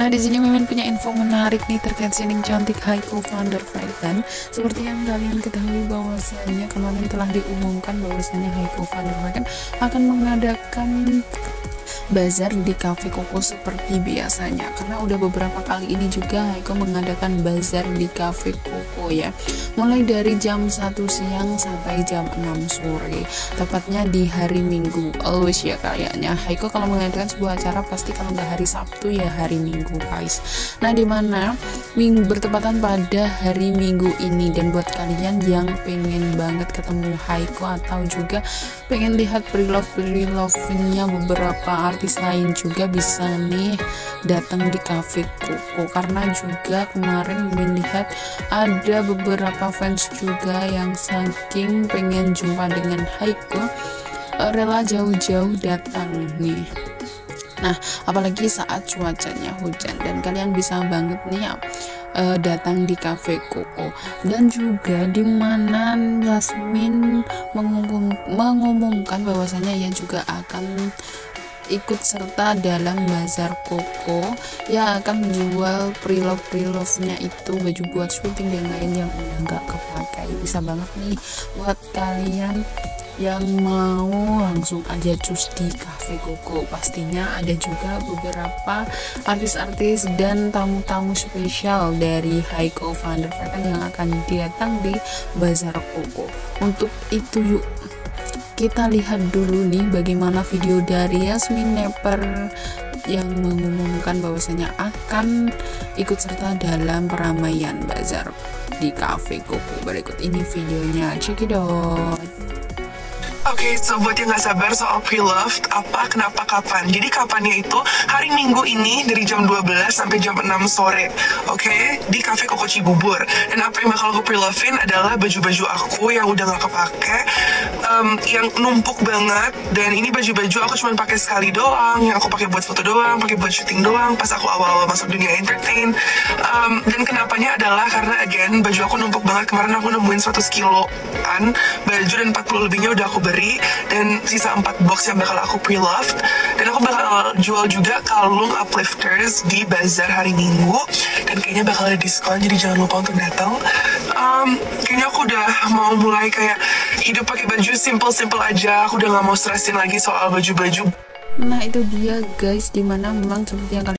Nah di sini Mimin punya info menarik nih terkait sining cantik Haiku Van der Veiten. Seperti yang kalian ketahui bahwasanya kemarin telah diumumkan bahwasanya Haiku Van der Veiten akan mengadakan bazar di cafe Koko seperti biasanya. Karena udah beberapa kali ini juga Haiko mengadakan bazar di cafe Koko ya. Mulai dari jam 1 siang sampai jam 6 sore. Tepatnya di hari Minggu. Always ya kayaknya Haiko kalau mengadakan sebuah acara pasti kalau nggak hari Sabtu ya hari Minggu guys. Nah di mana minggu bertepatan pada hari Minggu ini. Dan buat kalian yang pengen banget ketemu Haiko atau juga pengen lihat pre-love pre-love nya beberapa artis lain juga bisa nih datang di cafe Koko karena juga kemarin melihat ada beberapa fans juga yang saking pengen jumpa dengan Haiko eh, rela jauh-jauh datang nih. Nah, apalagi saat cuacanya hujan dan kalian bisa banget nih ya uh, datang di cafe Koko dan juga di mana Yasmin mengumum, mengumumkan bahwasanya ia juga akan ikut serta dalam bazar Koko yang akan menjual pre-love pre-love-nya itu baju buat syuting dan lain yang nggak kepakai. Bisa banget nih buat kalian yang mau langsung aja cus di cafe Koko. Pastinya ada juga beberapa artis-artis dan tamu-tamu spesial dari Haiko Van der yang akan datang di Bazar Koko. Untuk itu yuk kita lihat dulu nih bagaimana video dari Yasmin Neper yang mengumumkan bahwasanya akan ikut serta dalam peramaian bazar di cafe Koko berikut ini videonya. Out Oke, okay, so buat yang nggak sabar soal pre-loved, apa, kenapa, kapan. Jadi kapannya itu hari Minggu ini dari jam 12 sampai jam 6 sore. Oke, okay? di Cafe Koko Cibubur. Dan apa yang bakal aku pre-lovein adalah baju-baju aku yang udah nggak kepake, um, yang numpuk banget. Dan ini baju-baju aku cuma pakai sekali doang, yang aku pakai buat foto doang, pakai buat syuting doang, pas aku awal-awal masuk dunia entertain. Um, dan kenapanya adalah karena again, baju aku numpuk banget. Kemarin aku nemuin 100 kiloan baju dan 40 lebihnya udah aku beri dan sisa 4 box yang bakal aku pre-loved. Dan aku bakal jual juga kalung uplifters di bazar hari minggu. Dan kayaknya bakal ada diskon jadi jangan lupa untuk datang. Um, kayaknya aku udah mau mulai kayak hidup pakai baju simple-simple aja. Aku udah gak mau stressin lagi soal baju-baju. Nah itu dia guys di mana memang seperti yang kalian